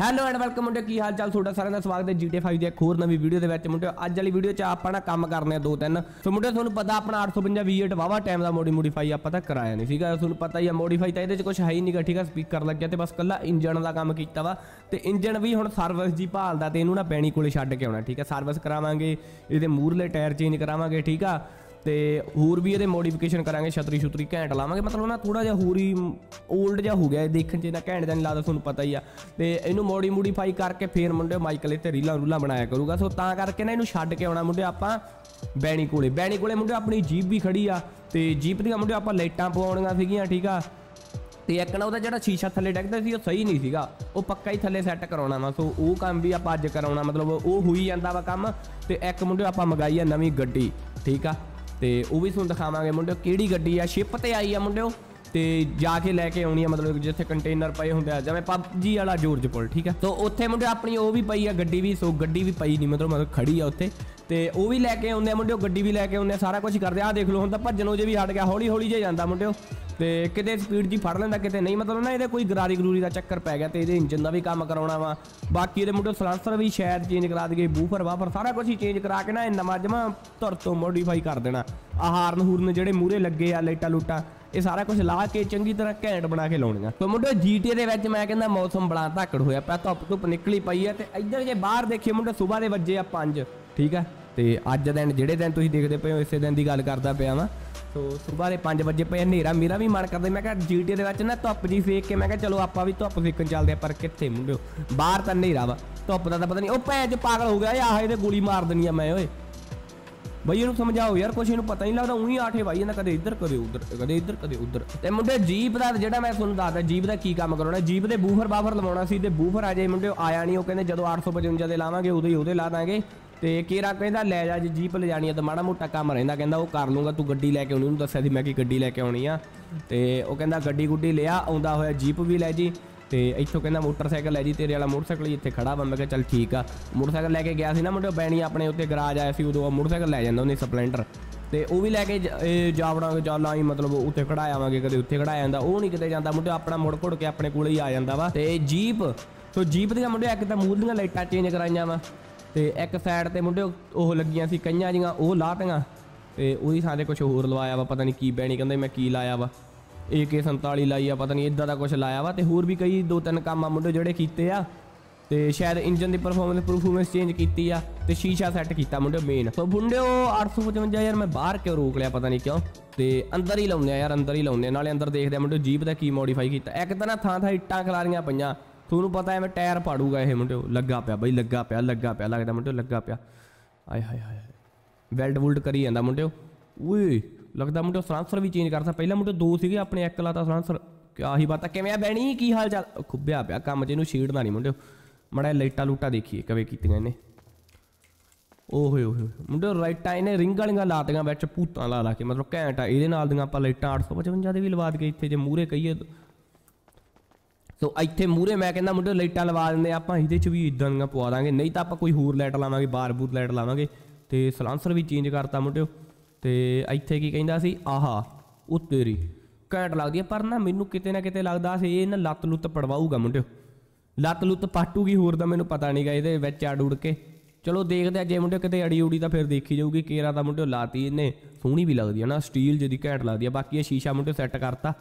Hello and welcome ਮੁੰਡੇ ਕੀ ਹਾਲ ਚਾਲ? ਤੁਹਾਡਾ ਸਾਰਿਆਂ ਦਾ ਸਵਾਗਤ ਹੈ GTA 5 ਦੀ ਇੱਕ ਹੋਰ ਨਵੀਂ ਵੀਡੀਓ ਦੇ ਵਿੱਚ। ਮੁੰਡੇ ਅੱਜ ਵਾਲੀ ਵੀਡੀਓ 'ਚ ਆਪਾਂ ਨਾ ਕੰਮ ਕਰਨੇ ਆ ਦੋ ਤਿੰਨ। ਸੋ ਮੁੰਡੇ ਤੁਹਾਨੂੰ ਪਤਾ ਆਪਣਾ 855 V8 ਵਾਵਾ ਟਾਈਮ ਦਾ ਮੋਡੀ ਮੋਡੀਫਾਈ ਆਪਾਂ ਤਾਂ ਕਰਾਇਆ ਨਹੀਂ ਸੀਗਾ। ਤੁਹਾਨੂੰ ਪਤਾ ਹੀ ਆ ਮੋਡੀਫਾਈ ਤਾਂ ਇਹਦੇ 'ਚ ਕੁਝ ਹੈ ਹੀ ਨਹੀਂਗਾ ਠੀਕ ਆ? ਸਪੀਕਰ ਲੱਗਿਆ ਤੇ ਬਸ ਕੱਲਾ ਇੰਜਣ ਦਾ ਕੰਮ ਕੀਤਾ ਵਾ। ਤੇ ਇੰਜਣ ਵੀ ਹੁਣ ਸਰਵਿਸ ਜੀ ਭਾਲਦਾ ਤੇ ਇਹਨੂੰ ਨਾ ਪੈਣੀ ਕੋਲੇ ਛੱਡ ਕੇ ਆਉਣਾ, ਠੀਕ ਆ? ਸਰਵਿਸ ਕਰਾਵਾਂਗੇ, ਇਹਦੇ ਮੂਰਲੇ ਟਾਇਰ ਚੇਂਜ ਕਰਾਵਾਂਗੇ, ਠੀਕ ਆ? ਤੇ ਹੋਰ ਵੀ ਇਹਦੇ ਮੋਡੀਫਿਕੇਸ਼ਨ ਕਰਾਂਗੇ, ਛਤਰੀ ਛੁਤਰੀ ਘੈਂਟ ਲਾਵਾਂਗੇ। ਮਤਲਬ ਨਾ ਥੋੜਾ ਜਿਹਾ ਹੋਰ ਹੀ 올ਡ ਜਿਹਾ ਹੋ ਗਿਆ ਇਹ ਦੇਖਣ 'ਚ, ਨਾ ਘੈਂਟ ਦਾ ਨਹੀਂ ਲੱਗਦਾ, ਤੁਹਾਨੂੰ ਪਤਾ ਹੀ ਆ। ਤੇ ਇਹਨੂੰ ਮੋਡੀ ਮੋਡੀਫਾਈ ਕਰਕੇ ਫੇਰ ਮੁੰਡੇ ਮਾਈਕਲ ਤੇ ਰੀਲਾਂ ਰੂਲਾਂ ਬਣਾਇਆ ਕਰੂਗਾ। ਸੋ ਤਾਂ ਕਰਕੇ ਨਾ ਇਹਨੂੰ ਛੱਡ ਕੇ ਆਉਣਾ ਮੁੰਡੇ ਆਪਾਂ ਬੈਣੀ ਕੋਲੇ। ਬੈਣੀ ਕੋਲੇ ਮੁੰਡੇ ਆਪਣੀ ਜੀਪ ਵੀ ਖੜੀ ਆ ਤੇ ਜੀਪ ਦੀਆਂ ਮੁੰਡੇ ਆਪਾਂ ਲਾਈਟਾਂ ਪਵਾਉਣੀਆਂ ਸੀਗੀਆਂ, ਠੀਕ ਆ। ਤੇ ਇੱਕ ਨਾ ਉਹਦਾ ਜਿਹੜਾ ਸ਼ੀਸ਼ਾ ਥੱਲੇ ਡਿੱਗਦਾ ਸੀ, ਉਹ ਸਹੀ ਨਹੀਂ ਸੀਗਾ। ਉਹ ਪੱਕਾ ਹੀ ਥੱਲੇ ਸੈੱਟ ਕਰਾਉਣਾ ਵਾ। ਸੋ ਉਹ ਕੰਮ ਵੀ ਆਪਾਂ ਅੱਜ ਕਰਾਉਣਾ। ਮਤਲਬ ਉਹ ਹੋਈ ਜਾਂਦਾ ਵਾ ਕੰਮ ਤੇ ਇੱਕ ਮੁੰਡੇ ਆਪਾਂ ਮੰਗਾਈ ਆ ਨਵੀਂ ਗੱਡੀ, ਠੀਕ ਆ। ਤੇ ਉਹ ਵੀ ਤੁਹਾਨੂੰ ਦਿਖਾਵਾਂਗੇ ਮੁੰਡਿਓ, ਕਿਹੜੀ ਗੱਡੀ ਆ ਸ਼ਿਪ ਤੇ ਆਈ ਆ ਮੁੰਡਿਓ, ਤੇ ਜਾ ਕੇ ਲੈ ਕੇ ਆਉਣੀ ਆ, ਮਤਲਬ ਜਿੱਥੇ ਕੰਟੇਨਰ ਪਏ ਹੁੰਦੇ ਆ, ਜਿਵੇਂ ਪਬਜੀ ਵਾਲਾ ਜੋਰਜ ਪੁਲ ਠੀਕ ਆ? ਸੋ ਉੱਥੇ ਮੁੰਡੇ ਆਪਣੀ ਉਹ ਵੀ ਪਈ ਆ ਗੱਡੀ ਵੀ, ਸੋ ਗੱਡੀ ਵੀ ਪਈ ਨਹੀਂ ਮਤਲਬ ਮਤਲਬ ਖੜੀ ਆ ਉੱਥੇ। ਤੇ ਉਹ ਵੀ ਲੈ ਕੇ ਆਉਂਦੇ ਆ ਮੁੰਡਿਓ, ਗੱਡੀ ਵੀ ਲੈ ਕੇ ਆਉਂਦੇ ਆ, ਸਾਰਾ ਕੁਝ ਕਰਦੇ ਆ। ਆਹ ਦੇਖ ਲਓ, ਹੁਣ ਤਾਂ ਭੱਜਣੋਂ ਜੇ ਵੀ ਹਟ ਗਿਆ, ਹੌਲੀ ਹੌਲੀ ਜੇ ਜਾਂਦਾ ਮੁੰਡਿਓ। ਤੇ ਕਿਤੇ ਸਪੀਡ ਜੀ ਫੜ ਲੈਂਦਾ, ਕਿਤੇ ਨਹੀਂ। ਮਤਲਬ ਨਾ ਇਹਦੇ ਕੋਈ ਗਰਾਰੀ ਗਰੂਰੀ ਦਾ ਚੱਕਰ ਪੈ ਗਿਆ ਤੇ ਇਹਦੇ ਇੰਜਨ ਦਾ ਵੀ ਕੰਮ ਕਰਾਉਣਾ ਵਾ। ਬਾਕੀ ਇਹਦੇ ਮੁੰਡੇ ਸਲਾਂਸਰ ਵੀ ਸ਼ਾਇਦ ਚੇਂਜ ਕਰਾ ਦਈਏ, ਬੂਫਰ, ਵਾਫਰ, ਸਾਰਾ ਕੁਝ ਹੀ ਚੇਂਜ ਕਰਾ ਕੇ ਨਾ ਇਹ ਨਵਾਂ ਜਮਾ ਧੁਰ ਤੋਂ ਮੋਡੀਫਾਈ ਕਰ ਦੇਣਾ। ਆ ਹਾਰਨ ਹੂਰਨ ਜਿਹੜੇ ਮੂਰੇ ਲੱਗੇ ਆ, ਲਾਈਟਾਂ ਲੂਟਾਂ, ਇਹ ਸਾਰਾ ਕੁਝ ਲਾ ਕੇ ਚੰਗੀ ਤਰ੍ਹਾਂ ਘੈਂਟ ਬਣਾ ਕੇ ਲਾਉਣੀਆਂ। ਸੋ ਮੁੰਡੇ GTA ਦੇ ਵਿੱਚ ਮੈਂ ਕਹਿੰਦਾ ਮੌਸਮ ਬੜਾ ਧਾਕੜ ਹੋਇਆ ਪਿਆ, ਧੁੱਪ ਧੁੱਪ ਨਿਕਲੀ ਪਈ ਹੈ ਤੇ ਇੱਧਰ ਜੇ ਬਾਹਰ ਦੇਖੀਏ ਮੁੰਡੇ ਸਵੇਰ ਦੇ ਵੱਜੇ ਆ 5 ਠੀਕ ਹੈ? ਤੇ ਅੱਜ ਦਿਨ, ਜਿਹੜੇ ਦਿਨ ਤੁਸੀਂ ਦੇਖਦੇ ਪਏ ਹੋ, ਇਸੇ ਦਿਨ ਦੀ ਗੱਲ ਕਰਦਾ ਪਿਆ ਵਾਂ। ਸੋ ਸਵੇਰ ਦੇ 5 ਵਜੇ ਪਏ, ਹਨੇਰਾ ਮੇਰਾ ਵੀ ਮਨ ਕਰਦਾ। ਮੈਂ ਕਿਹਾ GTA ਦੇ ਵਿੱਚ ਨਾ ਧੁੱਪ ਜੀ ਫੇਕ ਕੇ ਮੈਂ ਕਿਹਾ, ਚਲੋ ਆਪਾਂ ਵੀ ਧੁੱਪ ਫੇਕਣ ਚੱਲਦੇ ਆ ਪਰ ਕਿੱਥੇ ਮੁੰਡਿਓ? ਬਾਹਰ ਤਾਂ ਹਨੇਰਾ ਵਾ। ਧੁੱਪ ਦਾ ਤਾਂ ਪਤਾ ਨਹੀਂ, ਉਹ ਭੈਣ ਚ ਪਾਗਲ ਹੋ ਗਿਆ ਆਹ ਇਹਦੇ ਗੋਲੀ ਮਾਰ ਦੇਣੀ ਆ ਮੈਂ ਓਏ। ਬਈ ਇਹਨੂੰ ਸਮਝਾਓ ਯਾਰ, ਕੁਛ ਇਹਨੂੰ ਪਤਾ ਨਹੀਂ ਲੱਗਦਾ, ਉਹੀ ਆਠੇ ਭਾਈ ਜਾਂਦਾ ਕਦੇ ਇੱਧਰ, ਕਦੇ ਉੱਧਰ, ਕਦੇ ਇੱਧਰ, ਕਦੇ ਉੱਧਰ। ਤੇ ਮੁੰਡੇ, ਜੀਪ ਦਾ ਜਿਹੜਾ ਮੈਂ ਤੁਹਾਨੂੰ ਦੱਸਦਾ, ਜੀਪ ਦਾ ਕੀ ਕੰਮ ਕਰਾਉਣਾ? ਜੀਪ ਦੇ ਬੂਫਰ ਬਾਫਰ ਲਵਾਉਣਾ ਸੀ ਤੇ ਬੂਫਰ ਆ ਅਜੇ ਮੁੰਡੇ ਆਇਆ ਨਹੀਂ, ਉਹ ਕਹਿੰਦੇ ਜਦੋਂ 855 ਦੇ ਲਾਵਾਂਗੇ, ਉਦੋਂ ਹੀ ਉਹਦੇ ਲਾ ਦਾਂਗੇ। ਤੇ ਕੇਰਾ ਕਹਿੰਦਾ, ਲੈ ਜਾ ਜੇ, ਜੀਪ ਲੈ ਜਾਣੀ ਆ ਤਾਂ ਮਾੜਾ ਮੋਟਾ ਕੰਮ ਰਹਿੰਦਾ। ਕਹਿੰਦਾ, ਉਹ ਕਰ ਲੂੰਗਾ, ਤੂੰ ਗੱਡੀ ਲੈ ਕੇ ਆਉਣੀ। ਉਹਨੂੰ ਦੱਸਿਆ ਸੀ, ਮੈਂ ਕਿ ਗੱਡੀ ਲੈ ਕੇ ਆਉਣੀ ਆ? ਤੇ ਉਹ ਕਹਿੰਦਾ, ਗੱਡੀ ਗੁੱਡੀ ਲਿਆ, ਆਉਂਦਾ ਹੋਇਆ ਜੀਪ ਵੀ ਲੈ ਜੀ। ਤੇ ਇੱਥੋਂ ਕਹਿੰਦਾ, ਮੋਟਰਸਾਈਕਲ ਲੈ ਜੀ, ਤੇਰੇ ਵਾਲਾ ਮੋਟਰਸਾਈਕਲ ਹੀ ਇੱਥੇ ਖੜਾ ਵਾ। ਮੈਂ ਕਿਹਾ, ਚੱਲ ਠੀਕ ਆ। ਮੋਟਰਸਾਈਕਲ ਲੈ ਕੇ ਗਿਆ ਸੀ ਨਾ ਮੁੰਡੇ ਬੈਣੀ ਆਪਣੇ ਉੱਤੇ ਗਰਾਜ ਆਇਆ ਸੀ, ਉਦੋਂ ਉਹ ਮੋਟਰਸਾਈਕਲ ਲੈ ਜਾਂਦਾ ਉਹਨੇ ਸਪਲੈਂਡਰ। ਤੇ ਉਹ ਵੀ ਲੈ ਕੇ ਜ- ਇਹ ਜਾਵੜਾਂਗੇ ਚੱਲ ਆਈ ਮਤਲਬ ਉੱਥੇ ਖੜਾ ਆਵਾਂਗੇ ਕਦੇ ਉੱਥੇ ਖੜਾ ਜਾਂਦਾ। ਉਹ ਨਹੀਂ ਕਿਤੇ ਜਾਂਦਾ ਮੁੰਡੇ ਆਪਣਾ ਮੁੜ ਘੁੜ ਕੇ ਆਪਣੇ ਕੋਲ ਹੀ ਆ ਜਾਂਦਾ ਵਾ। ਤੇ ਜੀਪ, ਸੋ ਜੀਪ ਦੀਆਂ ਮੁੰਡੇ ਇੱਕ ਤਾਂ ਮੂਹਰਲੀਆਂ ਲਾਈਟਾਂ ਚੇਂਜ ਕਰਾਈਆਂ ਵਾ। ਤੇ ਇੱਕ ਸਾਈਡ ਤੇ ਮੁੰਡੇ ਉਹ ਲੱਗੀਆਂ ਸੀ, ਕਈਆਂ ਜੀਆਂ ਉਹ ਲਾਤੀਆਂ ਤੇ ਉਹਦੀ ਥਾਂ ਤੇ ਕੁਝ ਹੋਰ ਲਵਾਇਆ ਵਾ, ਪਤਾ ਨਹੀਂ ਕੀ ਬੈਣੀ ਕਹਿੰਦੇ ਮੈਂ ਕੀ ਲਾਇਆ ਵਾ। AK47 ਲਾਈ ਆ, ਪਤਾ ਨਹੀਂ ਇਦਾਂ ਦਾ ਕੁਝ ਲਾਇਆ ਵਾ, ਤੇ ਹੋਰ ਵੀ ਕਈ ਦੋ ਤਿੰਨ ਕੰਮ ਆ ਮੁੰਡੇ ਜਿਹੜੇ ਕੀਤੇ ਆ। ਤੇ ਸ਼ਾਇਦ ਇੰਜਨ ਦੀ ਪਰਫਾਰਮੈਂਸ ਪਰਫਾਰਮੈਂਸ ਚੇਂਜ ਕੀਤੀ ਆ, ਤੇ ਸ਼ੀਸ਼ਾ ਸੈੱਟ ਕੀਤਾ ਮੁੰਡੇ ਮੇਨ ਸੋ ਮੁੰਡੇ ਉਹ 855 ਯਾਰ, ਮੈਂ ਬਾਹਰ ਕਿਉਂ ਰੋਕ ਲਿਆ, ਪਤਾ ਨਹੀਂ ਕਿਉਂ। ਤੇ ਅੰਦਰ ਹੀ ਲਾਉਂਦੇ ਆ ਯਾਰ, ਅੰਦਰ ਹੀ ਲਾਉਂਦੇ ਆ, ਨਾਲੇ ਅੰਦਰ ਦੇਖਦੇ ਆ ਮੁੰਡੇ ਜੀਪ ਦਾ ਕੀ ਮੋਡੀਫਾਈ ਕੀਤਾ। ਇੱਕ ਤਾਂ ਨਾ ਥਾਂ ਥਾਂ ਇੱਟਾਂ ਖਲਾਰੀਆਂ ਪਈਆਂ ਤੁਹਾਨੂੰ ਪਤਾ ਐਵੇਂ ਟਾਇਰ ਪਾੜੂਗਾ ਇਹ ਮੁੰਡੇ ਲੱਗਾ ਪਿਆ ਬਈ, ਲੱਗਾ ਪਿਆ ਲੱਗਾ ਪਿਆ, ਲੱਗਦਾ ਮੁੰਡੇ ਲੱਗਾ ਪਿਆ। ਆਏ ਹਾਏ ਹਾਏ ਵੈਲਡ ਵੁਲਡ ਕਰੀ ਜਾਂਦਾ ਮੁੰਡਿਓ। ਓਏ, ਲੱਗਦਾ ਮੁੰਡਿਓ ਸਲਾਂਸਰ ਵੀ ਚੇਂਜ ਕਰਤਾ। ਪਹਿਲਾਂ ਮੁੰਡੇ ਦੋ ਸੀਗੇ, ਆਪਣੇ ਇੱਕ ਲਾਤਾ ਸਲਾਂਸਰ ਕਿਆ ਹੀ ਬਾਤ ਆ ਕਿਵੇਂ ਆ ਬੈਣੀ? ਕੀ ਹਾਲ ਚਾਲ? ਖੁੱਬਿਆ ਪਿਆ, ਕੰਮ ਚ ਇਹਨੂੰ ਛੇੜਦਾ ਨਹੀਂ ਮੁੰਡਿਓ। ਮੜਾ ਲਾਈਟਾਂ ਲੂਟਾਂ ਦੇਖੀਏ, ਕਵੇ ਕੀਤੀਆਂ ਇਹਨੇ। ਓਏ ਹੋਏ ਹੋਏ ਮੁੰਡੇ ਰਾਈਟਾਂ ਇਹਨੇ ਰਿੰਗਾਂ ਲਿੰਗਾਂ ਲਾਤੀਆਂ ਵਿੱਚ, ਭੂਤਾਂ ਲਾ ਲਾ ਕੇ। ਮਤਲਬ ਘੈਂਟ ਆ। ਇਹਦੇ ਨਾਲ ਦੀਆਂ ਆਪਾਂ ਲਾਈਟਾਂ 855 ਦੇ ਵੀ ਲਵਾ ਦਈਏ ਇੱਥੇ, ਜੇ ਮੂਰੇ ਕਹੀਏ ਸੋ ਇੱਥੇ ਮੂਰੇ ਮੈਂ ਕਹਿੰਦਾ ਮੁੰਡੇ ਲਾਈਟਾਂ ਲਵਾ ਦਿੰਦੇ ਆ, ਆਪਾਂ ਇਹਦੇ ਚ ਵੀ ਇਦਾਂ ਦੀਆਂ ਪਵਾ ਦਾਂਗੇ। ਨਹੀਂ ਤਾਂ ਆਪਾਂ ਕੋਈ ਹੋਰ ਲਾਈਟ ਲਾਵਾਂਗੇ ਬਾਰ-ਬੂਰ ਲਾਈਟ ਲਾਵਾਂਗੇ। ਤੇ ਸਲਾਂਸਰ ਵੀ ਚੇਂਜ ਕਰਤਾ ਮੁੰਡਿਓ। ਤੇ ਇੱਥੇ ਕੀ ਕਹਿੰਦਾ ਸੀ? ਆਹਾ ਉਹ ਤੇਰੀ ਘੈਂਟ ਲੱਗਦੀ ਹੈ ਪਰ ਨਾ ਮੈਨੂੰ ਕਿਤੇ ਨਾ ਕਿਤੇ ਲੱਗਦਾ ਸੀ ਇਹ ਨਾ ਲੱਤ ਲੁੱਤ ਪੜਵਾਊਗਾ ਮੁੰਡਿਓ। ਲੱਤ ਲੁੱਤ ਪਾਟੂਗੀ ਹੋਰ ਤਾਂ ਮੈਨੂੰ ਪਤਾ ਨਹੀਂਗਾ ਇਹਦੇ ਵਿੱਚ ਆੜ ਉੜ ਕੇ। ਚਲੋ ਦੇਖਦੇ ਆ ਜੇ ਮੁੰਡਿਓ ਕਿਤੇ ਅੜੀ ਉੜੀ ਤਾਂ ਫਿਰ ਦੇਖੀ ਜਾਊਗੀ। ਕੇਰਾ ਦਾ ਮੁੰਡੇ ਲਾਤੀ ਇਹਨੇ ਸੋਹਣੀ ਵੀ ਲੱਗਦੀ ਹੈ ਨਾ ਸਟੀਲ ਜਿਹਦੀ ਘੈਂਟ ਲੱਗਦੀ ਆ। ਬਾਕੀ ਇਹ ਸ਼ੀਸ਼ਾ ਮੁੰਡਿਓ ਸੈੱਟ ਕਰਤਾ।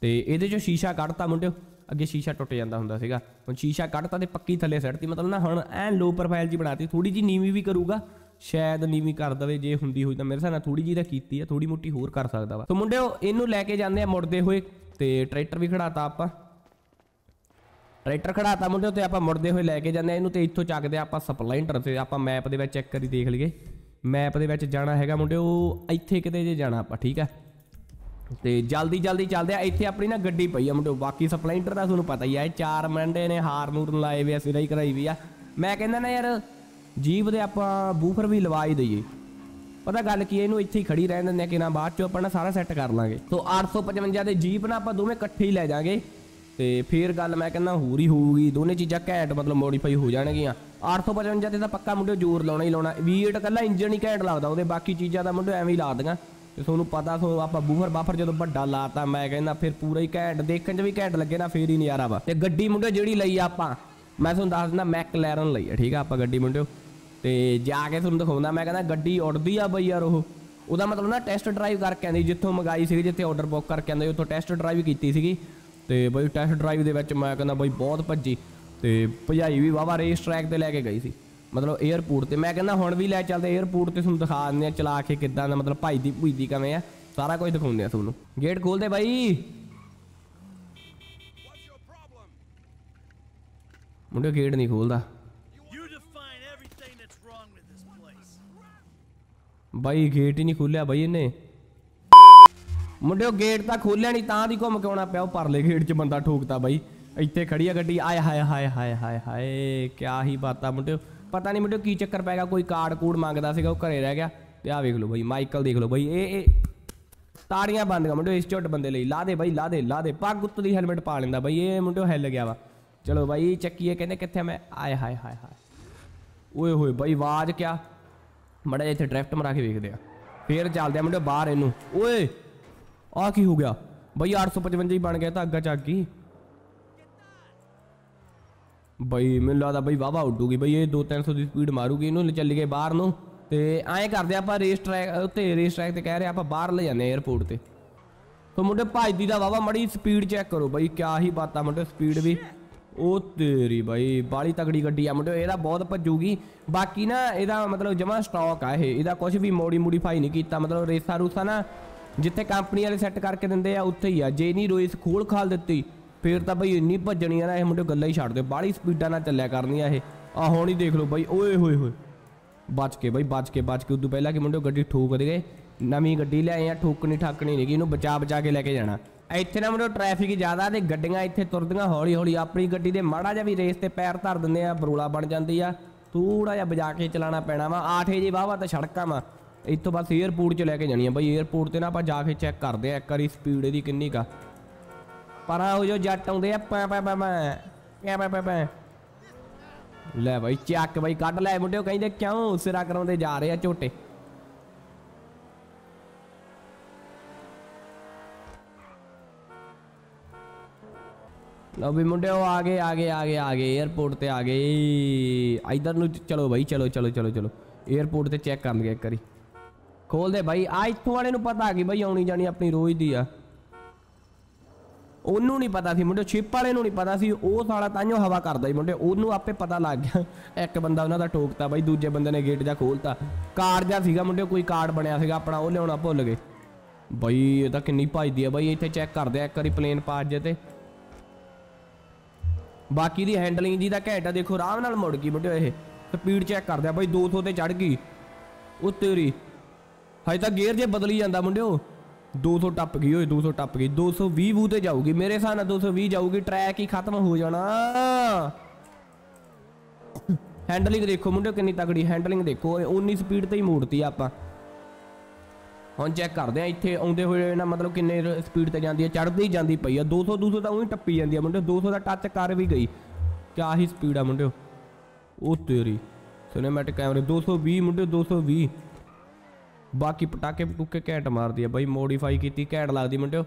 ਤੇ ਇਹਦੇ ਚੋਂ ਸ਼ੀਸ਼ਾ ਕੱਢਤਾ ਮੁੰਡਿਓ। ਅੱਗੇ ਸ਼ੀਸ਼ਾ ਟੁੱਟ ਜਾਂਦਾ ਹੁੰਦਾ ਸੀਗਾ। ਹੁਣ ਸ਼ੀਸ਼ਾ ਕੱਢਤਾ ਤੇ ਪੱਕੀ ਥੱਲੇ ਸੱਟਤੀ ਮਤਲਬ ਨਾ ਹੁਣ ਐਨ ਲੋ ਪ੍ਰੋਫਾਈਲ ਜੀ ਬਣਾਤੀ। ਥੋੜੀ ਜੀ ਨੀਵੀਂ ਵੀ ਕਰੂਗਾ, ਸ਼ਾਇਦ ਨੀਵੀਂ ਕਰ ਦਵੇ, ਜੇ ਹੁੰਦੀ ਹੋਈ ਤਾਂ ਮੇਰੇ ਹਿਸਾਬ ਨਾਲ ਥੋੜੀ ਜੀ ਤਾਂ ਕੀਤੀ ਆ ਥੋੜੀ ਮੋਟੀ ਹੋਰ ਕਰ ਸਕਦਾ ਵਾ। ਸੋ ਮੁੰਡਿਓ, ਇਹਨੂੰ ਲੈ ਕੇ ਜਾਂਦੇ ਆ ਮੁੜਦੇ ਹੋਏ ਤੇ ਟਰੈਕਟਰ ਵੀ ਖੜਾਤਾ ਆਪਾਂ। ਟਰੈਕਟਰ ਖੜਾਤਾ ਮੁੰਡੇ ਤੇ ਆਪਾਂ ਮੁੜਦੇ ਹੋਏ ਲੈ ਕੇ ਜਾਂਦੇ ਆ। ਇਹਨੂੰ ਤੇ ਇੱਥੋਂ ਚੱਕਦੇ ਆ ਆਪਾਂ ਸਪਲਾਈਂਟਰ ਤੇ। ਆਪਾਂ ਮੈਪ ਦੇ ਵਿੱਚ ਚੈੱਕ ਕਰੀ ਦੇਖ ਲਈਏ। ਮੈਪ ਦੇ ਵਿੱਚ ਜਾਣਾ ਹੈਗਾ ਮੁੰਡੇ ਇੱਥੇ ਕਿਤੇ ਜੇ ਜਾਣਾ ਆਪਾਂ, ਠੀਕ ਆ? ਤੇ ਜਲਦੀ ਜਲਦੀ ਚੱਲਦੇ ਆ। ਇੱਥੇ ਆਪਣੀ ਨਾ ਗੱਡੀ ਪਈ ਆ ਮੁੰਡੇ, ਬਾਕੀ ਸਪਲੈਂਡਰ ਦਾ ਤੁਹਾਨੂੰ ਪਤਾ ਹੀ ਆ, ਇਹ ਚਾਰ ਮੰਡੇ ਨੇ ਹਾਰ ਨੂਰਨ ਲਾਏ ਵੇ ਸਿਰਾ ਹੀ ਕਰਾਈ ਵੀ ਆ। ਮੈਂ ਕਹਿੰਦਾ ਨਾ ਯਾਰ ਜੀਪ ਦੇ ਆਪਾਂ ਬੂਫਰ ਵੀ ਲਵਾ ਹੀ ਦਈਏ। ਪਤਾ ਗੱਲ ਕੀ ਇਹਨੂੰ ਇੱਥੇ ਹੀ ਖੜੀ ਰਹਿਣ ਦਿੰਦੇ ਆ ਕਿ ਨਾ ਬਾਅਦ ਚੋਂ ਆਪਾਂ ਨਾ ਸਾਰਾ ਸੈੱਟ ਕਰ ਲਾਂਗੇ। ਸੋ 855 ਦੇ ਜੀਪ ਨਾ ਆਪਾਂ ਦੋਵੇਂ ਇਕੱਠੇ ਹੀ ਲੈ ਜਾਾਂਗੇ। ਤੇ ਫੇਰ ਗੱਲ ਮੈਂ ਕਹਿੰਦਾ ਹੋਰ ਹੀ ਹੋਊਗੀ, ਦੋਨੇ ਚੀਜ਼ਾਂ ਘੈਂਟ ਮਤਲਬ ਮੋਡੀਫਾਈ ਹੋ ਜਾਣਗੀਆਂ। 855 ਤੇ ਤਾਂ ਪੱਕਾ ਮੁੰਡੇ ਜ਼ੋਰ ਲਾਉਣਾ ਹੀ ਲਾਉਣਾ। V8 ਕੱਲਾ ਇੰਜਨ ਹੀ ਘੈਂਟ ਲੱਗਦਾ ਉਹਦੇ, ਬਾਕੀ ਚੀਜ਼ਾਂ ਦਾ ਮੁੰਡੇ ਐਵੇਂ ਹੀ ਲਾ ਦਾਂਗਾ ਤੇ ਤੁਹਾਨੂੰ ਪਤਾ ਤੁਹਾਨੂੰ ਆਪਾਂ ਬੂਫਰ ਬਾਫਰ ਜਦੋਂ ਵੱਡਾ ਲਾਤਾ, ਮੈਂ ਕਹਿੰਦਾ ਫਿਰ ਪੂਰਾ ਹੀ ਘੈਂਟ, ਦੇਖਣ 'ਚ ਵੀ ਘੈਂਟ ਲੱਗੇ ਨਾ, ਫੇਰ ਹੀ ਨਜ਼ਾਰਾ ਵਾ ਤੇ ਗੱਡੀ ਮੁੰਡੇ ਜਿਹੜੀ ਲਈ ਆਪਾਂ, ਮੈਂ ਤੁਹਾਨੂੰ ਦੱਸ ਦਿੰਦਾ ਮੈਕਲੈਰਨ ਲਈ ਆ, ਠੀਕ ਆ ਆਪਾਂ ਗੱਡੀ ਮੁੰਡਿਓ। ਤੇ ਜਾ ਕੇ ਤੁਹਾਨੂੰ ਦਿਖਾਉਂਦਾ, ਮੈਂ ਕਹਿੰਦਾ ਗੱਡੀ ਉੱਡਦੀ ਆ ਬਈ ਯਾਰ ਉਹ। ਉਹਦਾ ਮਤਲਬ ਨਾ ਟੈਸਟ ਡਰਾਈਵ ਕਰਕੇ ਆਂਦੀ, ਜਿੱਥੋਂ ਮੰਗਾਈ ਸੀ ਜਿੱਥੇ ਆਰਡਰ ਬੁੱਕ ਕਰਕੇ ਆਂਦੇ, ਉੱਥੋਂ ਟੈਸਟ ਡਰਾਈਵ ਕੀਤੀ ਸੀਗੀ। ਤੇ ਬਈ ਟੈਸਟ ਡਰਾਈਵ ਦੇ ਵਿੱਚ ਮੈਂ ਕਹਿੰਦਾ ਬਈ ਬਹੁਤ ਭੱਜੀ। ਤੇ ਭਜਾਈ ਵੀ ਵਾਵਾ ਰੇਸ ਟਰੈਕ ਤੇ ਲੈ ਕੇ ਗਈ ਸੀ। ਮਤਲਬ 에ਅਰਪੋਰਟ ਤੇ। ਮੈਂ ਕਹਿੰਦਾ ਹੁਣ ਵੀ ਲੈ ਚੱਲਦੇ 에ਅਰਪੋਰਟ ਤੇ ਤੁਹਾਨੂੰ ਦਿਖਾ ਦਿੰਦੇ ਆ ਚਲਾ ਕੇ ਕਿੱਦਾਂ ਦਾ ਮਤਲਬ ਭਾਈ ਦੀ ਭੂਈ ਦੀ ਕਿਵੇਂ ਆ। ਸਾਰਾ ਕੁਝ ਦਿਖਾਉਂਦੇ ਆ ਤੁਹਾਨੂੰ। ਗੇਟ ਖੋਲ ਦੇ ਬਾਈ ਮੁੰਡੇ ਗੇਟ ਨਹੀਂ ਖੋਲਦਾ. ਬਾਈ ਗੇਟ ਹੀ ਨਹੀਂ ਖੋਲਿਆ ਬਾਈ ਇਹਨੇ। ਮੁੰਡਿਓ ਗੇਟ ਤਾਂ ਖੋਲਿਆ ਨਹੀਂ ਤਾਂ ਦੀ ਘੁੰਮ ਕੇ ਆਉਣਾ ਪਿਆ। ਉਹ ਪਰਲੇ ਗੇਟ 'ਚ ਬੰਦਾ ਠੋਕਤਾ ਬਾਈ। ਇੱਥੇ ਖੜੀ ਆ ਗੱਡੀ। ਆਏ ਹਾਏ ਹਾਏ ਹਾਏ ਹਾਏ ਹਾਏ ਕਿਆ ਹੀ ਬਾਤਾਂ ਮੁੰਡਿਓ। ਪਤਾ ਨਹੀਂ ਮੁੰਡਿਓ ਕੀ ਚੱਕਰ ਪੈ ਗਿਆ, ਕੋਈ ਕਾਰਡ ਕੂਡ ਮੰਗਦਾ ਸੀਗਾ, ਉਹ ਘਰੇ ਰਹਿ ਗਿਆ। ਤੇ ਆਹ ਵੇਖ ਲਓ ਬਾਈ ਮਾਈਕਲ ਦੇਖ ਲਓ ਬਾਈ, ਇਹ ਇਹ ਤਾੜੀਆਂ ਬੰਦੀਆਂ ਮੁੰਡਿਓ, ਇਸ ਝੁੱਟ ਬੰਦੇ ਲਈ। ਲਾ ਦੇ ਬਾਈ, ਲਾ ਦੇ ਲਾ ਦੇ। ਪੱਗ ਉੱਤੇ ਦੀ ਹੈਲਮਟ ਪਾ ਲੈਂਦਾ ਬਾਈ, ਇਹ ਮੁੰਡਿਓ ਹਿੱਲ ਗਿਆ ਵਾ। ਚਲੋ ਬਾਈ, ਚੱਕੀਏ ਕਹਿੰਦੇ ਕਿੱਥੇ ਮੈਂ? ਆਏ, ਹਾਏ ਹਾਏ ਹਾਏ। ਓਏ ਹੋਏ ਬਾਈ, ਆਵਾਜ਼ ਕਿਆ? ਮੜਾ ਇੱਥੇ ਡਰਾਫਟ ਮਰਾ ਕੇ ਵੇਖਦੇ ਆ। ਫੇਰ ਚੱਲਦੇ ਆ ਮੁੰਡੇ ਬਾਹਰ ਇਹਨੂੰ। ਓਏ ਆ ਕੀ ਹੋ ਗਿਆ? ਬਈ 855 ਹੀ ਬਣ ਗਿਆ ਤਾਂ ਅੱਗਾ ਚੱਕ ਗਈ ਬਈ ਮੈਨੂੰ ਲੱਗਦਾ ਬਈ ਵਾਵਾ ਉੱਡੂਗੀ ਬਈ ਇਹ 2-300 ਦੀ ਸਪੀਡ ਮਾਰੂਗੀ ਇਹਨੂੰ ਚੱਲ ਗਏ ਬਾਹਰ ਨੂੰ ਤੇ ਐਂ ਕਰਦੇ ਆਪਾਂ ਰੇਸ ਟਰੈਕ ਉੱਤੇ ਰੇਸ ਟਰੈਕ ਤੇ ਕਹਿ ਰਹੇ ਆਪਾਂ ਬਾਹਰ ਲੈ ਜਾਂਦੇ 에어ਪੋਰਟ ਤੇ। ਤੋ ਮੁੰਡੇ ਭੱਜਦੀ ਦਾ ਵਾਵਾ ਮੜੀ ਸਪੀਡ ਚੈੱਕ ਕਰੋ ਬਈ, ਕਿਆ ਹੀ ਬਾਤਾਂ ਮੁੰਡੇ ਸਪੀਡ ਵੀ। ਉਹ ਤੇਰੀ ਬਾਈ, ਬਾਲੀ ਤਗੜੀ ਗੱਡੀ ਆ ਮੁੰਡੇ, ਇਹਦਾ ਬਹੁਤ ਭੱਜੂਗੀ। ਬਾਕੀ ਨਾ ਇਹਦਾ ਮਤਲਬ ਜਮਾ ਸਟਾਕ ਆ ਇਹ, ਇਹਦਾ ਕੁਝ ਵੀ ਮੋੜੀ ਮੋਡੀਫਾਈ ਨਹੀਂ ਕੀਤਾ, ਮਤਲਬ ਰੇਸਾ ਰੂਸਾ ਨਾ ਜਿੱਥੇ ਕੰਪਨੀ ਵਾਲੇ ਸੈੱਟ ਕਰਕੇ ਦਿੰਦੇ ਆ, ਉੱਥੇ ਹੀ ਆ। ਜੇ ਨਹੀਂ ਰੋਇਸ ਖੋਲ ਖਾਲ ਦਿੱਤੀ ਫੇਰ ਤਾਂ ਬਈ ਇੰਨੀ ਭੱਜਣੀ ਆ ਨਾ ਇਹ ਮੁੰਡੇ ਗੱਲਾਂ ਹੀ ਛੱਡ ਦਿਓ, ਬਾਹਲੀ ਸਪੀਡਾਂ ਨਾਲ ਚੱਲਿਆ ਕਰਨੀਆਂ ਇਹ। ਆ ਹੁਣ ਹੀ ਦੇਖ ਲਓ ਬਾਈ, ਓਏ ਹੋਏ ਹੋਏ। ਬਚ ਕੇ ਬਾਈ, ਬਚ ਕੇ ਬਚ ਕੇ। ਉਦੋਂ ਪਹਿਲਾਂ ਕਿ ਮੁੰਡੇ ਗੱਡੀ ਠੋਕ ਦੇ ਗਏ, ਨਵੀਂ ਗੱਡੀ ਲੈ ਆਏ ਆ, ਠੋਕਣੀ ਠਾਕਣੀ ਨਹੀਂ ਗੀ ਇਹਨੂੰ ਬਚਾ ਬਚਾ ਕੇ ਲੈ ਕੇ ਜਾਣਾ। ਇੱਥੇ ਨਾ ਮੁੰਡੇ ਟ੍ਰੈਫਿਕ ਜ਼ਿਆਦਾ ਤੇ ਗੱਡੀਆਂ ਇੱਥੇ ਤੁਰਦੀਆਂ ਹੌਲੀ ਹੌਲੀ ਆਪਣੀ ਗੱਡੀ ਦੇ ਮਾੜਾ ਜਿਹਾ ਵੀ ਰੇਸ ਤੇ ਪੈਰ ਧਰ ਦਿੰਦੇ ਆ, ਬਰੋਲਾ ਬਣ ਜਾਂਦੀ ਆ। ਥੋੜਾ ਜਿਹਾ ਬਜਾ ਕੇ ਚਲਾਉਣਾ ਪੈਣਾ ਵਾ, ਆਠੇ ਜੀ ਵਾਹਵਾ ਤਾਂ ਸੜਕਾਂ ਵਾ। ਇੱਥੋਂ ਬਸ 에ਅਰਪੋਰਟ 'ਚ ਲੈ ਕੇ ਜਾਣੀ ਆ ਬਾਈ 에ਅਰਪੋਰਟ ਤੇ ਨਾ ਆਪਾਂ ਜਾ ਕੇ ਚੈੱਕ ਕਰਦੇ ਆ, ਇੱਕ ਵਾਰੀ ਸਪੀਡ ਇਹਦੀ ਕਿੰਨੀ ਕਾ ਪਰਾਂ ਹੋ ਜੋ ਜੱਟ ਆਉਂਦੇ ਆ ਪੈ ਪੈ ਪੈ ਪੈ ਪੈ ਪੈ ਪੈ ਲੈ ਬਾਈ ਚੱਕ ਬਾਈ ਕੱਢ ਲੈ ਮੁੰਡਿਓ ਕਹਿੰਦੇ ਕਿਉਂ ਸਿਰਾ ਕਰਾਉਂਦੇ ਜਾ ਰਹੇ ਆ ਝੋਟੇ ਲਓ ਵੀ ਮੁੰਡਿਓ ਆ ਗਏ ਆ ਗਏ ਆ ਗਏ ਆ ਗਏ 에어ਪੋਰਟ ਤੇ ਆ ਗਏ ਇਧਰ ਨੂੰ ਚਲੋ ਬਾਈ ਚਲੋ ਚਲੋ ਚਲੋ ਚਲੋ 에어ਪੋਰਟ ਤੇ ਚੈੱਕ ਕਰ ਲਈਏ ਇੱਕ ਵਾਰੀ ਖੋਲ ਦੇ ਬਾਈ ਆ ਇੱਥੋਂ ਵਾਲੇ ਨੂੰ ਪਤਾ ਆ ਗਈ ਬਾਈ ਆਉਣੀ ਜਾਣੀ ਆਪਣੀ ਰੋਜ਼ ਦੀ ਆ ਉਹਨੂੰ ਨਹੀਂ ਪਤਾ ਸੀ ਮੁੰਡੇ, ਛਿਪ ਵਾਲੇ ਨੂੰ ਨਹੀਂ ਪਤਾ ਸੀ, ਉਹ ਸਾਲਾ ਤਾਂਿਓ ਹਵਾ ਕਰਦਾ ਸੀ ਮੁੰਡੇ, ਉਹਨੂੰ ਆਪੇ ਪਤਾ ਲੱਗ ਗਿਆ। ਇੱਕ ਬੰਦਾ ਉਹਨਾਂ ਦਾ ਟੋਕਤਾ ਬਾਈ, ਦੂਜੇ ਬੰਦੇ ਨੇ ਗੇਟ ਜਾ ਖੋਲਤਾ। ਕਾਰਡ ਜਾਂ ਸੀਗਾ ਮੁੰਡੇ, ਕੋਈ ਕਾਰਡ ਬਣਿਆ ਸੀਗਾ, ਆਪਣਾ ਉਹ ਲਿਆਉਣਾ ਭੁੱਲ ਗਏ। ਬਾਈ, ਇਹ ਤਾਂ ਕਿੰਨੀ ਭੱਜਦੀ ਆ ਬਾਈ, ਇੱਥੇ ਚੈੱਕ ਕਰਦੇ ਆ, ਇੱਕ ਵਾਰੀ ਪਲੇਨ ਪਾਸ ਜੇ ਤੇ। ਬਾਕੀ ਦੀ ਹੈਂਡਲਿੰਗ ਜੀ ਦਾ ਘੈਂਟਾ ਦੇਖੋ, ਆਰਾਮ ਨਾਲ ਮੁੜ ਗਈ ਮੁੰਡੇ ਇਹ। ਸਪੀਡ ਚੈੱਕ ਕਰਦੇ ਆ, ਬਾਈ 200 ਤੇ ਚੜ ਗਈ। ਉਹ ਤੇਰੀ, ਹਜੇ ਤਾਂ ਗੇਅਰ ਜੇ ਬਦਲੀ ਜਾਂਦਾ ਮੁੰਡਿਓ 200 ਟੱਪ ਗਈ ਓਏ 200 ਟੱਪ ਗਈ। 220 ਵੂ ਤੇ ਜਾਊਗੀ। ਮੇਰੇ ਹਿਸਾਬ ਨਾਲ 220 ਜਾਊਗੀ। ਟਰੈਕ ਹੀ ਖਤਮ ਹੋ ਜਾਣਾ। ਹੈਂਡਲਿੰਗ ਦੇਖੋ ਮੁੰਡਿਓ ਕਿੰਨੀ ਤਗੜੀ ਹੈਂਡਲਿੰਗ ਦੇਖੋ। 19 ਸਪੀਡ ਤੇ ਹੀ ਮੋੜਤੀ ਆਪਾਂ। ਹੁਣ ਚੈੱਕ ਕਰਦੇ ਆ, ਇੱਥੇ ਆਉਂਦੇ ਹੋਏ ਨਾ ਮਤਲਬ ਕਿੰਨੇ ਸਪੀਡ ਤੇ ਜਾਂਦੀ ਹੈ ਚੜਦੀ ਜਾਂਦੀ ਪਈ ਆ। 200 200 ਤਾਂ ਉਹੀ ਟੱਪੀ ਜਾਂਦੀ ਆ ਮੁੰਡੇ 200 ਦਾ ਟੱਚ ਕਰ ਵੀ ਗਈ। ਕਿਆ ਹੀ ਸਪੀਡ ਆ ਮੁੰਡਿਓ। ਉਹ ਤੇਰੀ। ਸਿਨੇਮੈਟਿਕ ਕੈਮਰੇ 220 ਮੁੰਡੇ 220 ਬਾਕੀ ਪਟਾਕੇ ਪਟੂਕੇ ਘੈਂਟ ਮਾਰਦੀ ਆ ਬਾਈ ਮੋਡੀਫਾਈ ਕੀਤੀ, ਘੈਂਟ ਲੱਗਦੀ ਮੁੰਡਿਓ।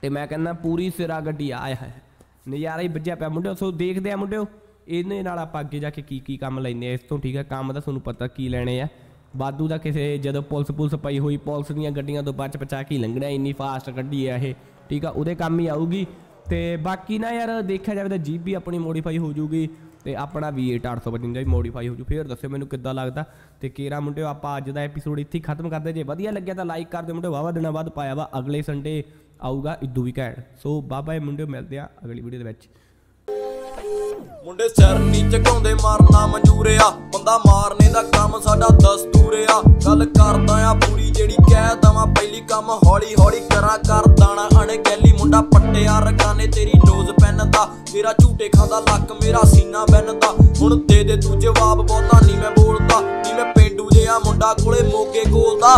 ਤੇ ਮੈਂ ਕਹਿੰਦਾ ਪੂਰੀ ਸਿਰਾ ਗੱਡੀ ਆਇਆ ਹੈ ਨਜ਼ਾਰਾ ਹੀ ਵੱਜਿਆ ਪਿਆ ਮੁੰਡਿਓ, ਸੋ ਦੇਖਦੇ ਆ ਮੁੰਡਿਓ ਇਹਨੇ ਨਾਲ ਆਪਾਂ ਅੱਗੇ ਜਾ ਕੇ ਕੀ ਕੀ ਕੰਮ ਲੈਨੇ ਆ। ਇਸ ਤੋਂ ਠੀਕ ਆ, ਕੰਮ ਤਾਂ ਤੁਹਾਨੂੰ ਪਤਾ ਕੀ ਲੈਣੇ ਆ। ਬਾਦੂ ਦਾ ਕਿਸੇ, ਜਦੋਂ ਪੁਲਿਸ ਪੁਲਿਸ ਪਈ ਹੋਈ, ਪੁਲਿਸ ਦੀਆਂ ਗੱਡੀਆਂ ਤੋਂ ਬਚ ਬਚਾ ਕੇ ਲੰਘਣਾ, ਇੰਨੀ ਫਾਸਟ ਗੱਡੀ ਆ ਇਹ। ਠੀਕ ਆ, ਉਹਦੇ ਕੰਮ ਹੀ ਆਊਗੀ। ਤੇ ਬਾਕੀ ਨਾ ਯਾਰ, ਦੇਖਿਆ ਜਾਵੇ ਤਾਂ ਜੀਪ ਵੀ ਆਪਣੀ ਮੋਡੀਫਾਈ ਹੋ ਜਾਊਗੀ। ਤੇ ਆਪਣਾ V8 855 ਵੀ ਮੋਡੀਫਾਈ ਹੋ ਜੂ ਫੇਰ ਦੱਸਿਓ ਮੈਨੂੰ ਕਿੱਦਾਂ ਲੱਗਦਾ ਤੇ ਕੇਰਾ ਮੁੰਡਿਓ, ਆਪਾਂ ਅੱਜ ਦਾ ਐਪੀਸੋਡ ਇੱਥੇ ਖਤਮ ਕਰਦੇ ਜੇ ਵਧੀਆ ਲੱਗਿਆ ਤਾਂ ਲਾਈਕ ਕਰ ਦਿਓ ਮੁੰਡਿਓ। ਵਾਵਾ ਦਿਨਾਂ ਬਾਅਦ ਪਾਇਆ ਵਾ, ਅਗਲੇ ਸੰਡੇ ਆਊਗਾ ਇਦੂ ਵੀ ਸੋ ਬਾਏ ਮੁੰਡਿਓ, ਮਿਲਦੇ ਆ ਅਗਲੀ ਵੀਡੀਓ ਦੇ ਵਿੱਚ। ਮੁੰਡੇ ਸਿਰ ਨੀ ਝੁਕਾਉਂਦੇ ਮਾਰਨਾ ਮਨਜ਼ੂਰ ਬੰਦਾ ਮਾਰਨੇ ਦਾ ਕੰਮ ਸਾਡਾ ਦਸਤੂਰ ਆ। ਗੱਲ ਕਰਦਾ ਆ ਪੂਰੀ, ਜਿਹੜੀ ਕਹਿ ਦਵਾਂ, ਪਹਿਲੀ ਕੰਮ ਹੌਲੀ ਹੌਲੀ ਕਰਾਂ, ਕਰ ਦਾਣਾ। ਅਣਗਹਿਲੀ ਮੁੰਡਾ ਪੱਟਿਆ, ਰਗਾਨੇ ਤੇਰੀ ਨੋਜ਼ ਝੂਟੇ ਖਾਂਦਾ, ਲੱਕ ਮੇਰਾ ਸੀਨਾ ਬੈਨਦਾ। ਹੁਣ ਦੇ ਦੇ ਤੂੰ ਜਵਾਬ, ਬਹੁਤਾ ਨਹੀਂ ਮੈਂ ਬੋਲਦਾ। ਨਹੀਂ ਮੈਂ ਪੇਂਡੂ ਜਿਹਾ ਮੁੰਡਾ, ਕੋਲੇ ਮੋਗੇ ਗੋਲਦਾ।